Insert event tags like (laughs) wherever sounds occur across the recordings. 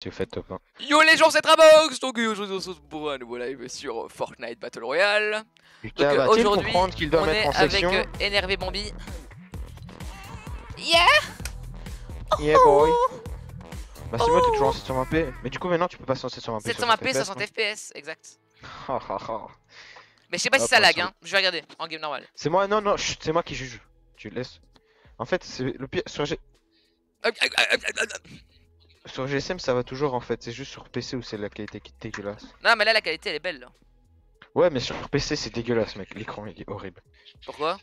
Tu fais top 1. Yo les gens, c'est Trabox Donc aujourd'hui on se retrouve pour un nouveau live sur Fortnite Battle Royale. Lucas euh, va-t-il aujourd'hui, comprendre qu'il doit on est mettre en avec section euh, Énervé Bambi. Yeah Yeah boy Massimo t'es toujours en 720p Mais du coup maintenant tu peux passer en 720p 720p, 60 FPS, exact. (laughs) Mais je sais pas si ça lag, hein. Je vais regarder en game normal. C'est moi, non non, c'est moi qui juge. Tu le laisses. En fait c'est le pire, sur, G- sur GSM ça va toujours en fait, c'est juste sur PC où c'est la qualité qui est dégueulasse. Non, mais là la qualité elle est belle. Là. Ouais mais sur PC c'est dégueulasse mec, l'écran il est horrible. Pourquoi?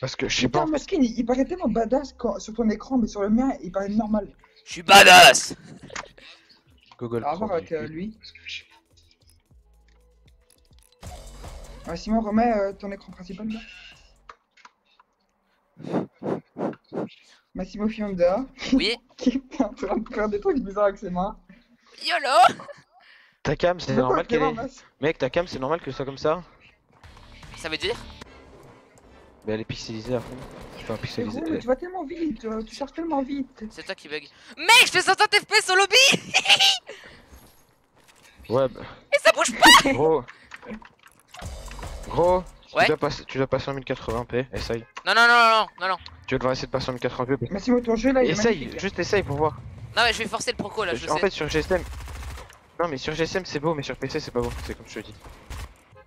Parce que je sais pas, Putain, il, il paraît tellement badass quand- sur ton écran, mais sur le mien, il paraît normal. Je suis badass Google À voir avec euh, lui. Ouais, Simon, remets euh, ton écran principal là. Massimo Fionda, Oui (laughs) qui est en train de faire des trucs bizarres avec ses mains. YOLO Ta cam c'est normal qu'elle est... Mec ta cam c'est normal que ce soit comme ça Ça veut dire Mais elle est pixelisée à fond. Enfin pixelisée. Frérot, mais tu vas tellement vite, euh, tu cherches tellement vite. C'est toi qui bug. Mec, je fais 60 FPS au lobby Ouais bah... Et ça bouge pas Gros. Gros. Ouais. Tu dois passer, tu dois passer en 1080p. Essaye. Non, non, non, non, non, non. Tu devrais essayer de passer en 1080p. Massimo, ton jeu là, il est Essaye, magnifique. juste essaye pour voir. Non, mais je vais forcer le proco là, je en sais. fait, sur GSM. Non, mais sur GSM c'est beau, mais sur PC c'est pas beau. C'est comme je te dis.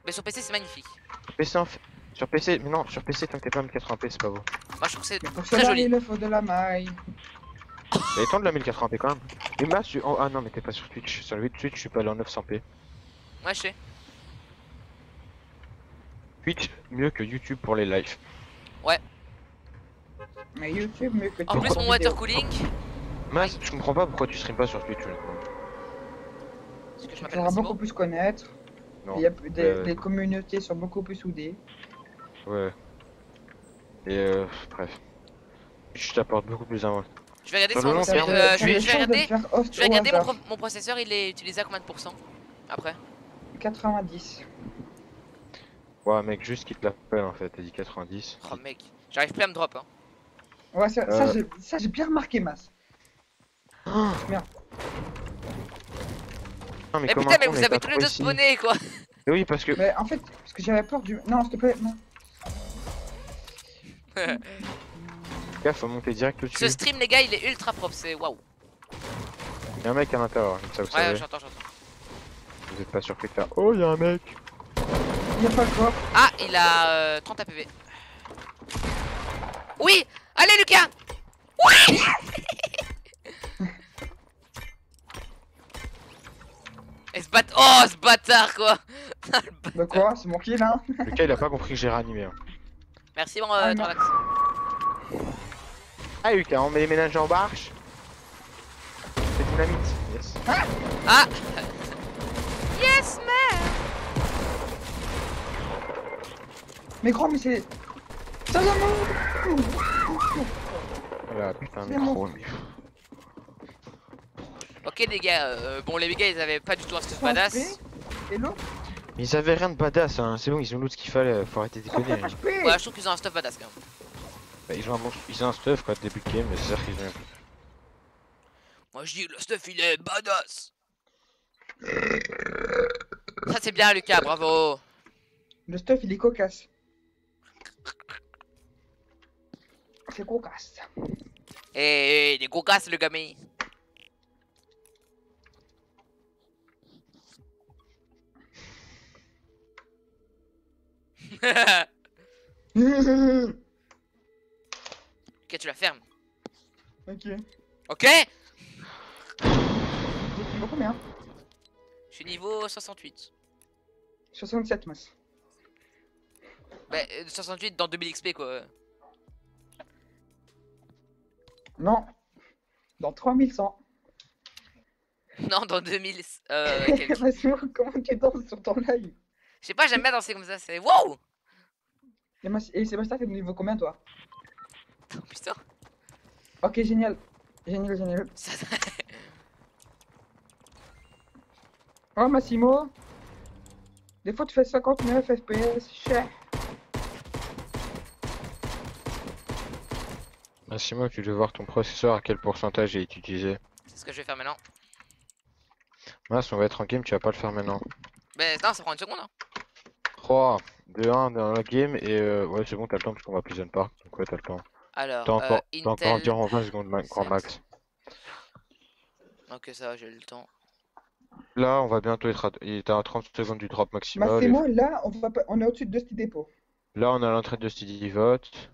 Mais sur PC c'est magnifique. Sur PC, en fait- sur PC, mais non, sur PC, tant que t'es pas en 1080p, c'est pas beau. Moi je trouve que c'est très joli. il le faut de la maille. Mais étant de la 1080p quand même. Et là, oh, ah non, mais t'es pas sur Twitch. Sur le Twitch, je suis pas allé en 900p. Ouais, je sais. Twitch, mieux que YouTube pour les lives. Mais YouTube, mieux que En plus, mon water cooling. Mas, je comprends pas pourquoi tu stream pas sur Twitch. Parce que je Tu m'appelle beaucoup plus connaître. Non. Il y a des, euh, des communautés sont beaucoup plus soudées. Ouais. Et euh, bref. Je t'apporte beaucoup plus à moi. Je vais regarder Sur terme. euh, je vais je regarder. Je vais regarder mon, pro- mon processeur, il est utilisé à combien de pourcents Après? 90. Ouais, mec, juste qu'il te l'appelle en fait. T'as dit 90. Oh mec, j'arrive plus à me drop. Hein. Ouais, ça, ça, Euh. j'ai- ça, j'ai bien remarqué, Mas. (gasps) Non, Mais comment putain, mais vous avez tous les deux spawnés quoi Mais Oui, parce que. Mais en fait, parce que j'avais peur du. Non, s'il te plaît, non. (laughs) Gars, faut monter direct Ce au-dessus. stream, les gars, il est ultra propre, c'est waouh. Y'a un mec à l'intérieur, comme ça vous Ouais, savez. j'entends, j'entends. Vous êtes pas surpris de faire. Oh, y'a un mec Il a pas le choix. Ah, il a euh, 30 APV. Oui Allez, Lucas Oui (laughs) Et ce bat... Oh, ce bâtard, quoi (laughs) De quoi C'est mon kill, hein Le gars, il a pas compris que j'ai réanimé. Hein. Merci, bon, Ah, euh. Travax. Ah, Lucas, on met les ménages en marche. C'est dynamite. Yes. Ah Mais gros, mais c'est. Ça vient mon. Voilà, putain, C'est micro. mais- Ok, les gars, euh, bon, les gars, ils avaient pas du tout un stuff badass. Et l'autre Mais ils avaient rien de badass, hein. c'est bon, ils ont l'autre ce qu'il fallait, faut arrêter de 30 déconner. hein. Ouais, je trouve qu'ils ont un stuff badass, quand même. Bah, ils, ont un bon... ils ont un stuff quoi, début de game, mais c'est sûr qu'ils ont. Moi, je dis, le stuff, il est badass Ça, c'est bien, Lucas, bravo Le stuff, il est cocasse. C'est cocasse. Eh, eh, des gros casses, le gamin (laughs) Ok, tu la fermes. ok. Ok J'ai niveau combien? Je suis niveau 68. 67, Mas. Bah, euh, 68 dans 2000 XP, quoi. Non. Dans 3100. (laughs) Non, dans 2000... Euh. (laughs) Massimo, comment tu danses sur ton live Je sais pas, j'aime bien danser comme ça, c'est... Wow Et, Mas- et Sébastien, t'es niveau combien, toi Oh, Putain Ok, génial. Génial, génial. Oh, Massimo. Des fois, tu fais 59 FPS. Cher. Bah, c'est moi, tu devais voir ton processeur à quel pourcentage est utilisé. C'est ce que je vais faire maintenant. Mas, on va être en game, tu vas pas le faire maintenant. Mais non, ça prend une seconde. Hein. 3, 2, 1 dans la game et euh, ouais, c'est bon, t'as le temps parce qu'on va plus Prison Park. Donc ouais, t'as le temps. Alors, T'as encore, euh, encore Intel. environ 20 secondes ma- grand max. Ok, ça va, j'ai le temps. Là, on va bientôt être à, il est à 30 secondes du drop maximal. et Massimo, là, on, va pas- on est au-dessus de ce dépôt. Là, on est à l'entrée de Steady Vote.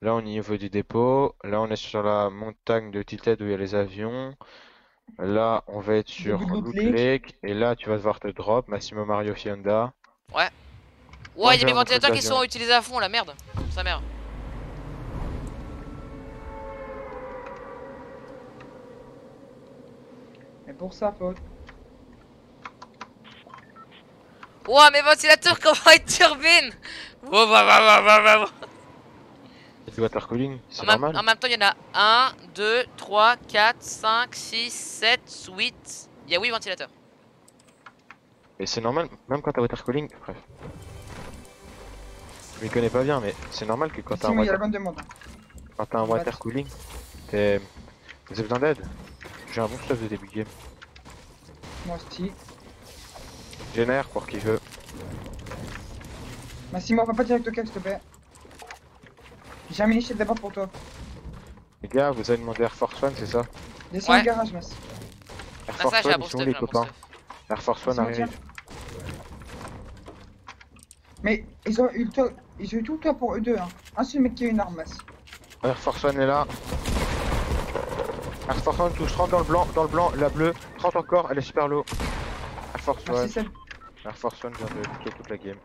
Là, on est au niveau du dépôt. Là, on est sur la montagne de Tilted où il y a les avions. Là, on va être sur Loot Lake. Lake. Et là, tu vas devoir te drop. Massimo Mario Fionda. Ouais, il y Ouais, a mes ventilateurs qui sont utilisés à fond, la merde. Sa mère. Mais pour sa faute. Ouah, mes ventilateurs, (laughs) comment ils turbinent Oh, bah, bah, bah, Du water cooling, En c'est même, normal. en même temps, il y en a 1, 2, 3, 4, 5, 6, 7, 8. Il y a 8 ventilateurs. Et c'est normal, même quand t'as water cooling. Bref. Je m'y connais pas bien, mais c'est normal que quand t'as un, water... hein. quand t'as un water cooling, t'es. Vous avez besoin d'aide J'ai un bon stuff de début de game. Moi aussi. Génère pour qui veut. Massimo, va pas direct au cave, s'il te plaît. J'ai un mini shield d'abord pour toi. Les gars, vous avez demandé Air Force One, c'est ça Descends Ouais. au garage, Mass. Air Ah, Force ça, One, ils sont où les copains. Air Force One arrive. Mais ils ont eu le temps. Ils ont eu tout le temps pour eux deux. Hein. Un seul mec qui a une arme, Mass. Air Force One est là. Air Force One touche 30 dans le blanc, dans le blanc, la bleue, 30 encore, elle est super low. Air Force One, Merci. Air Force One vient de toute la game.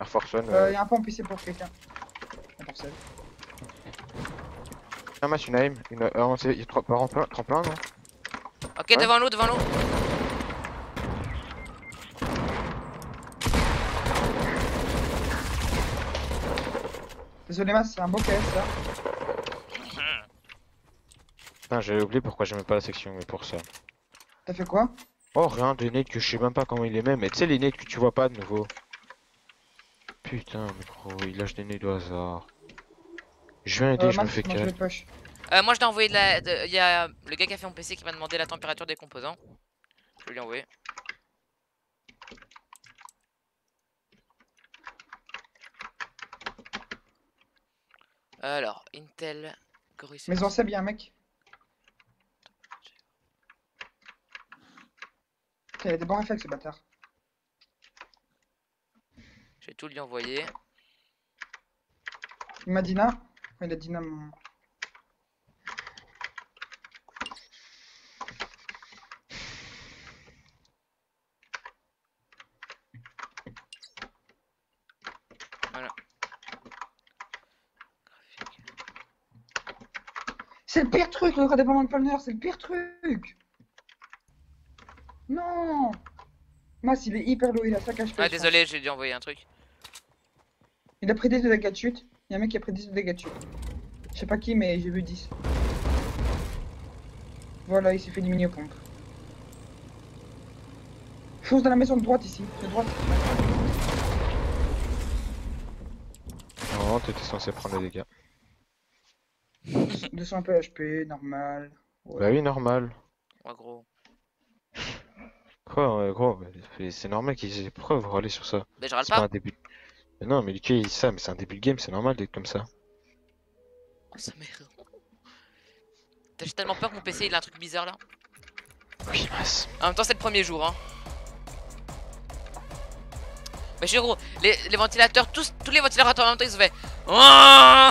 Air Force One, Euh, euh, y a un pompe ici pour quelqu'un. Ah, un match, une aim, une, euh, on sait- il y a trois- par tremplin, non? Ok, Ouais. devant nous, devant nous. Désolé, Mass, c'est un beau KS ça. Putain, j'avais oublié pourquoi j'aimais pas la section, mais pour ça. T'as fait quoi? Oh, rien, des nades que je sais même pas comment il les met, mais tu sais, les nades que tu vois pas de nouveau. Putain, mais gros, il lâche des nades au hasard. Je viens aider, euh, je me fais moi je cal. le push. Euh, moi, je t'ai envoyé de la. de- Il y a le gars qui a fait mon PC qui m'a demandé la température des composants. Je vais lui envoyer. Alors, Intel. Corus. Maison Seb, y'a un mec. Il a des bons réflexes ce bâtard. Je vais tout lui envoyer. Il m'a. Enfin, il a. Voilà. C'est le pire truc, le redéploiement de Polner, c'est le pire truc. Non. Mas, il est hyper low, il a 5 HP. Ah, désolé, j'ai dû envoyer un truc. Il a pris 10 de dégâts de chute. Il y a un mec qui a pris 10 de dégâts de chute. Je sais pas qui, mais j'ai vu 10. Voilà, il s'est fait éliminer aux pompes. Chose dans la maison de droite ici, de droite. Normalement, t'étais censé prendre les dégâts. 200 HP, normal. Ouais. Bah oui, normal. Ouais, gros. Quoi, ouais, gros, c'est- normal qu'ils aient. Vous râlez sur ça? Mais je râle pas pas. un début. Mais non, mais Lucky dit ça, mais c'est un début de game, c'est normal d'être comme ça. Oh, sa mère. T'as j'ai tellement peur que mon PC il a un truc bizarre là. Oui, masse. En même temps, c'est le premier jour, hein. Mais je suis gros, les, les ventilateurs, tous, tous les ventilateurs en même temps, ils se fait. Oh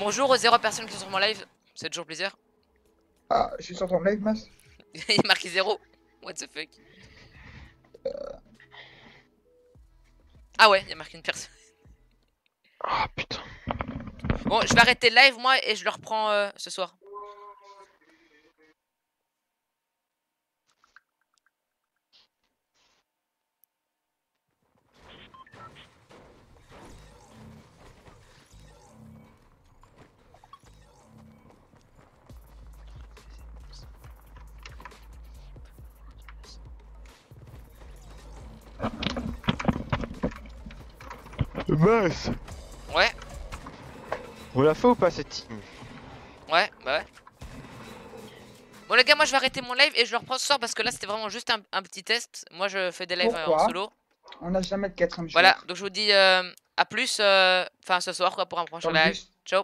Bonjour aux zéro personnes qui sont sur mon live, c'est toujours plaisir. Ah, je suis sur ton live, Mas. (laughs) Il est marqué zéro. What the fuck? Ah ouais, il y a marqué une personne. Ah putain. Bon, je vais arrêter le live moi et je le reprends euh, ce soir. Ouais, Vous la fait ou pas cette team? Ouais, bah ouais. Bon les gars, moi je vais arrêter mon live et je le reprends ce soir parce que là c'était vraiment juste un, un petit test. Moi je fais des lives euh, en Pourquoi? solo. On n'a jamais de quatrième joueur. Voilà, donc je vous dis euh, à plus, euh, enfin ce soir quoi pour un prochain live. Ciao